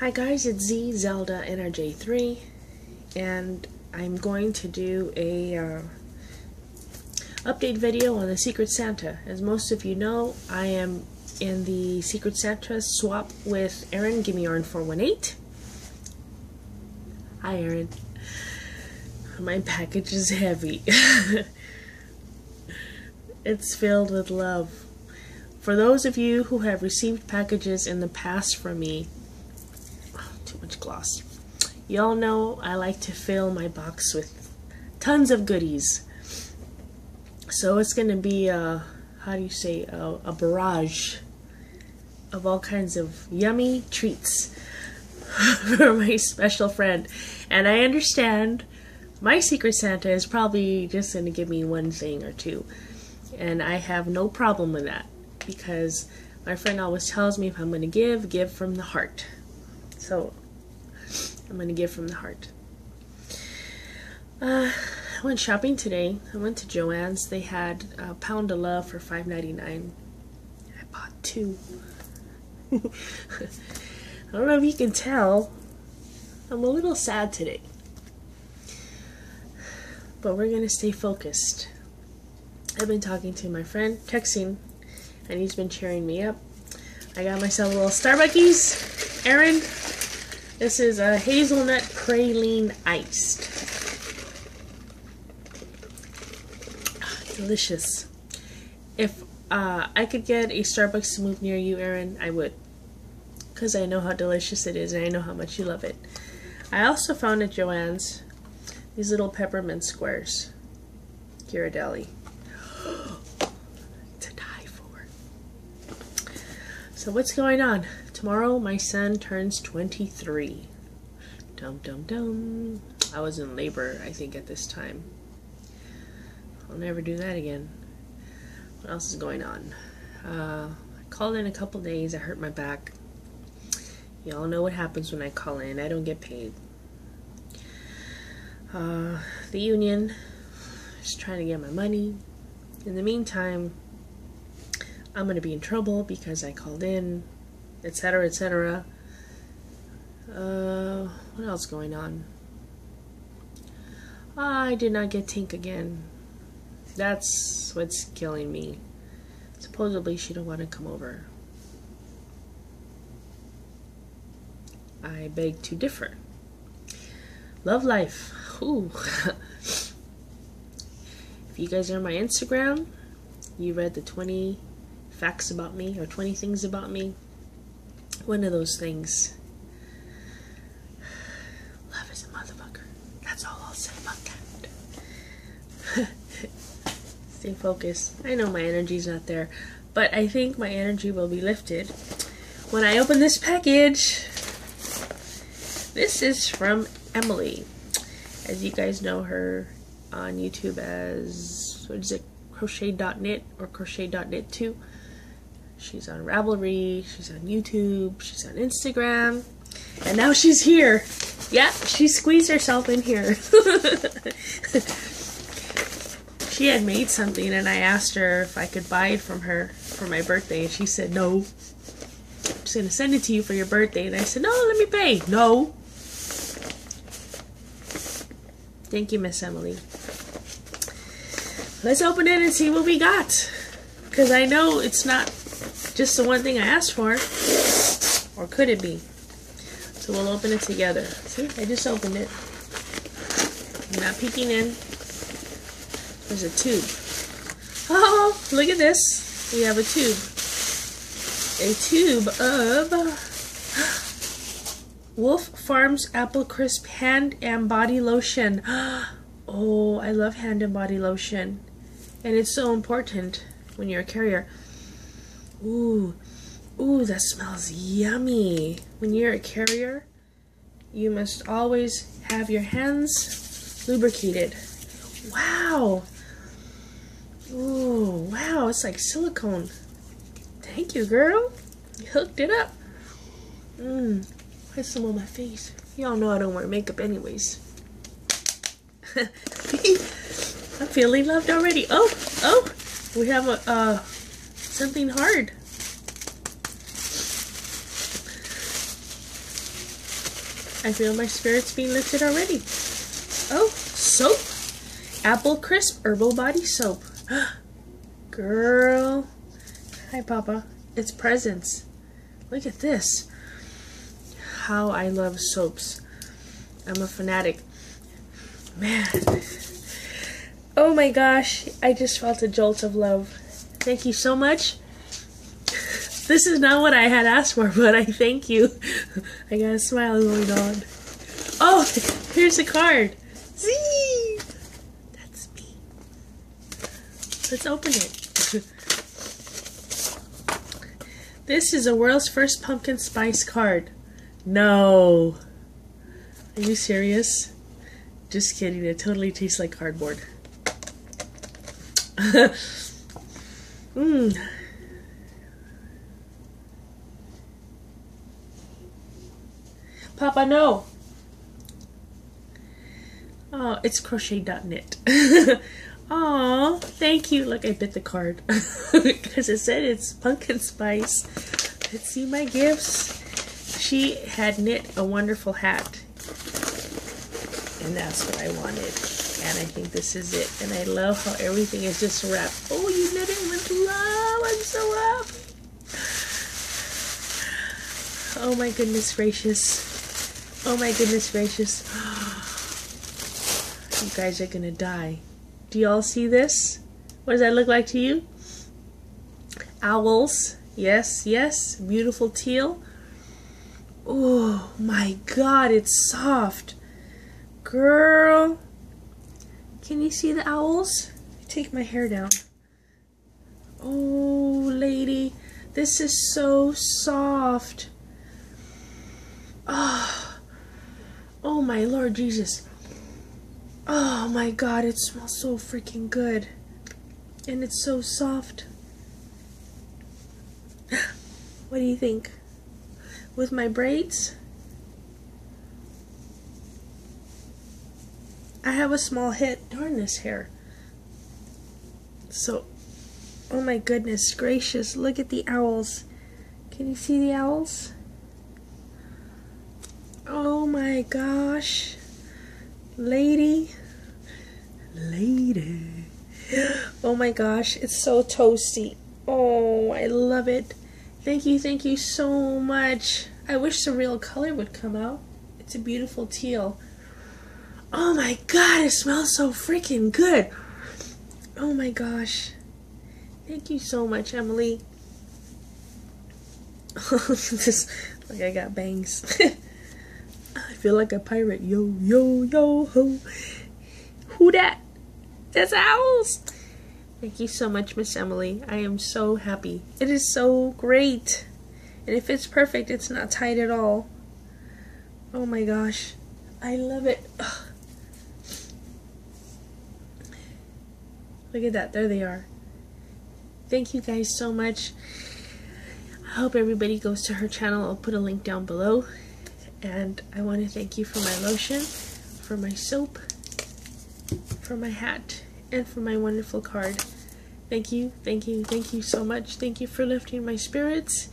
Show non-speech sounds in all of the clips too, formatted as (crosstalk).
Hi guys, it's Z Zelda NRJ3 and I'm going to do a uh, update video on the Secret Santa. As most of you know, I am in the Secret Santa swap with Aaron. Give me Aaron 418. Hi Aaron. My package is heavy. (laughs) it's filled with love. For those of you who have received packages in the past from me, much gloss. Y'all know I like to fill my box with tons of goodies. So it's going to be a, how do you say, a, a barrage of all kinds of yummy treats (laughs) for my special friend. And I understand my Secret Santa is probably just going to give me one thing or two. And I have no problem with that because my friend always tells me if I'm going to give, give from the heart. So I'm going to give from the heart. Uh, I went shopping today. I went to Joann's. They had a pound of love for $5.99. I bought two. (laughs) I don't know if you can tell. I'm a little sad today. But we're going to stay focused. I've been talking to my friend, texting, and he's been cheering me up. I got myself a little Starbucks. Aaron, this is a hazelnut praline iced. Delicious. If uh, I could get a Starbucks to move near you, Aaron, I would. Because I know how delicious it is and I know how much you love it. I also found at Joann's these little peppermint squares. Ghirardelli. (gasps) to die for. So what's going on? Tomorrow my son turns 23. Dum dum dum. I was in labor, I think, at this time. I'll never do that again. What else is going on? Uh, I called in a couple days. I hurt my back. Y'all know what happens when I call in. I don't get paid. Uh, the union is trying to get my money. In the meantime, I'm going to be in trouble because I called in, etc., etc. Uh, what else going on? I did not get Tink again. That's what's killing me. Supposedly she don't want to come over. I beg to differ. Love life. Ooh. (laughs) if you guys are on my Instagram, you read the 20 facts about me or 20 things about me. One of those things. Love is a motherfucker. That's all I'll say about that. (laughs) Stay focused. I know my energy's not there, but I think my energy will be lifted when I open this package. This is from Emily. As you guys know her on YouTube as, what is it, crochet.knit or crochet.knit too. She's on Ravelry, she's on YouTube, she's on Instagram, and now she's here. Yeah, she squeezed herself in here. (laughs) she had made something and I asked her if I could buy it from her for my birthday and she said no. I'm just gonna send it to you for your birthday and I said no let me pay. No. Thank you, Miss Emily. Let's open it and see what we got. Because I know it's not just the one thing I asked for. Or could it be? So we'll open it together. See, I just opened it. I'm not peeking in. There's a tube. Oh, look at this. We have a tube. A tube of (gasps) Wolf Farms Apple Crisp Hand and Body Lotion. (gasps) Oh, I love hand and body lotion. And it's so important when you're a carrier. Ooh, ooh, that smells yummy. When you're a carrier, you must always have your hands lubricated. Wow. Ooh, wow, it's like silicone. Thank you, girl. You hooked it up. Mmm, put some on my face. Y'all know I don't wear makeup anyways. (laughs) I'm feeling loved already. Oh, oh, we have a uh, something hard. I feel my spirits being lifted already. Oh, soap. Apple Crisp Herbal Body Soap. (gasps) Girl. Hi, Papa. It's presents. Look at this. How I love soaps. I'm a fanatic. Man. Oh my gosh. I just felt a jolt of love. Thank you so much. This is not what I had asked for, (laughs) but I thank you. I got a smile oh going on. Oh, here's a card. See? That's me. Let's open it. (laughs) This is a world's first pumpkin spice card. No. Are you serious? Just kidding. It totally tastes like cardboard. (laughs) Mmm. Papa, no. Oh, it's crochet.knit. Oh, (laughs) thank you. Look, I bit the card (laughs) because it said it's pumpkin spice. Let's see my gifts. She had knit a wonderful hat, and that's what I wanted. And I think this is it. And I love how everything is just wrapped. Oh, you knit it with love. I'm so happy. Oh my goodness gracious. Oh my goodness gracious. (gasps) You guys are gonna die. Do y'all see this? What does that look like to you? Owls. Yes, yes. Beautiful teal. Oh my god, it's soft. Girl. Can you see the owls? Take my hair down. Oh, lady. This is so soft. Oh, oh my Lord Jesus. Oh my god, it smells so freaking good. And it's so soft. (laughs) what do you think? With my braids? I have a small hit. Darn this hair. So, oh my goodness gracious, look at the owls. Can you see the owls? Oh my gosh. Lady. Lady. (gasps) Oh my gosh, it's so toasty. Oh, I love it. Thank you, thank you so much. I wish the real color would come out. It's a beautiful teal. Oh my god, it smells so freaking good. Oh my gosh. Thank you so much, Emily. (laughs) Just like I got bangs. (laughs) I feel like a pirate. Yo, yo, yo, ho. Who that? That's owls. Thank you so much, Miss Emily. I am so happy. It is so great. And if it's perfect, it's not tight at all. Oh my gosh. I love it. Ugh. Look at that. There they are. Thank you guys so much. I hope everybody goes to her channel. I'll put a link down below. And I want to thank you for my lotion, for my soap, for my hat, and for my wonderful card. Thank you, thank you, thank you so much. Thank you for lifting my spirits.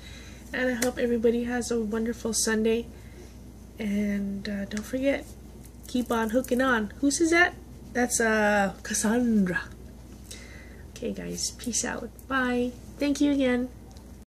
And I hope everybody has a wonderful Sunday. And uh, don't forget, keep on hooking on. Who's is that? That's uh, Cassandra. Okay, guys, peace out. Bye. Thank you again.